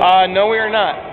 Uh, no, we are not.